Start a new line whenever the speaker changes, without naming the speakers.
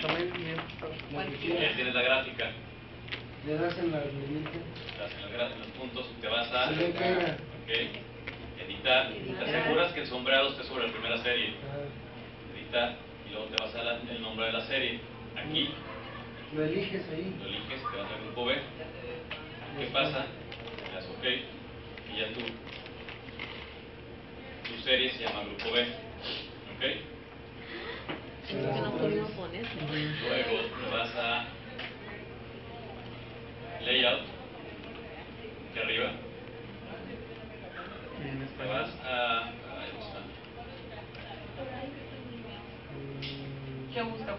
Quieras.
tienes la gráfica,
Le das en las meditas.
das en, la los puntos y te vas a...
Se ve que era.
Ok. Editar. Te aseguras que el sombreado esté sobre la primera serie.
Ah,
Editar. Y luego te vas a la- el nombre de la serie. Aquí
Lo eliges ahí.
lo eliges, te vas al grupo B. ¿Qué pasa? Le das OK y ya tu, tu serie se llama grupo B. ¿Ok?
Luego te vas a Layout,
que arriba. Te vas a. ¿Qué busca.